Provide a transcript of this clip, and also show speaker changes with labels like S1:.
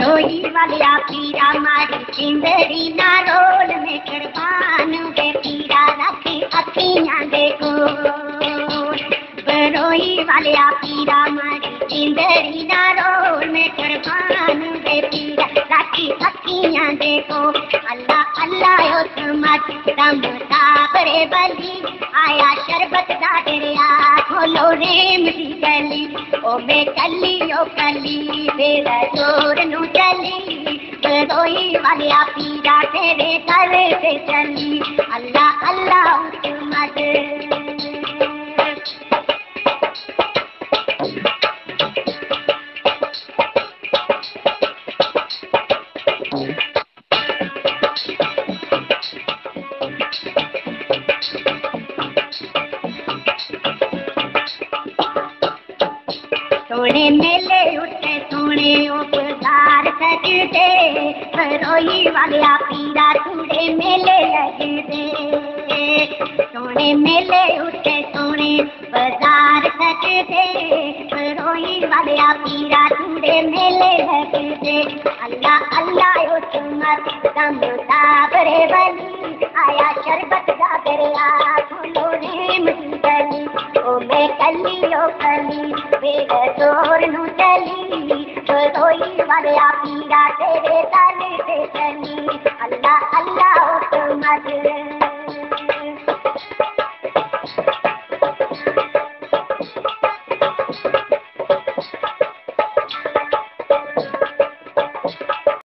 S1: रोई वालिया पीरा मारी चिंदरी ना रोल में कुर्बान वे पीरा रखी अखियाँ देखो रोई वालिया पीरा मारी चिंदरी ना रोल में कुर्बान वे पीरा रखी अखियाँ देखो अल्लाह अल्लाह यो समत दम ताबरे बली आया शरबत दा दरिया खोलो रे दी गली। ओ मैं कली ओ कली तेरा ज़ोर नु चली बदोई वालिया पीरा तेरे घर से चली। सोने मेले उठे सोने उपदार सजदे, बरोई वालिया पीरा टूड़े मेले लगते सोने मेले उठे सोने बाज़ार सजदे, बरोई वालिया पीरा टूड़े मेले लगते अल्लाह अल्लाह यो तुमर दम साबरे बली आया शरबत दा कली ओ कली बेग ज़ोर नु चली तो रोई वाले पीरा तेरे तले से चली। अल्लाह अल्लाह ओ तुमर